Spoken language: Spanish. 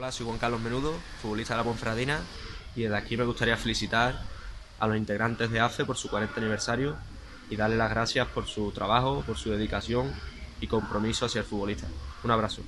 Hola, soy Juan Carlos Menudo, futbolista de la Ponferradina, y desde aquí me gustaría felicitar a los integrantes de AFE por su 40 aniversario y darle las gracias por su trabajo, por su dedicación y compromiso hacia el futbolista. Un abrazo.